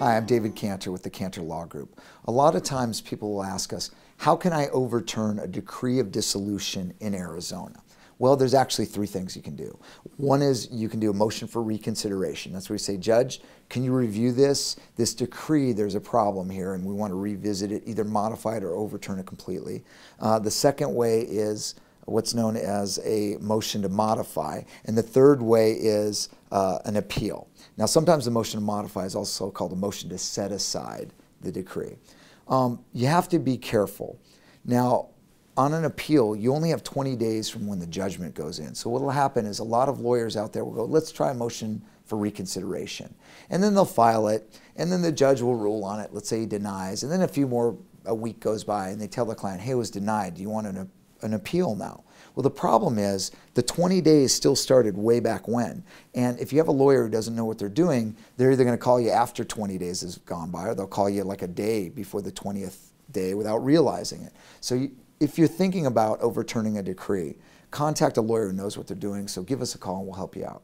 Hi, I'm David Cantor with the Cantor Law Group. A lot of times people will ask us, how can I overturn a decree of dissolution in Arizona? Well, there's actually three things you can do. One is you can do a motion for reconsideration. That's where you say, Judge, can you review this? This decree, there's a problem here, and we want to revisit it, either modify it or overturn it completely. Uh, the second way is what's known as a motion to modify. And the third way is uh, an appeal. Now, sometimes the motion to modify is also called a motion to set aside the decree. Um, you have to be careful. Now, on an appeal, you only have 20 days from when the judgment goes in. So what will happen is a lot of lawyers out there will go, let's try a motion for reconsideration. And then they'll file it, and then the judge will rule on it. Let's say he denies, and then a few more, a week goes by, and they tell the client, hey, it was denied. Do you want an an appeal now. Well, the problem is the 20 days still started way back when. And if you have a lawyer who doesn't know what they're doing, they're either going to call you after 20 days has gone by or they'll call you like a day before the 20th day without realizing it. So if you're thinking about overturning a decree, contact a lawyer who knows what they're doing. So give us a call and we'll help you out.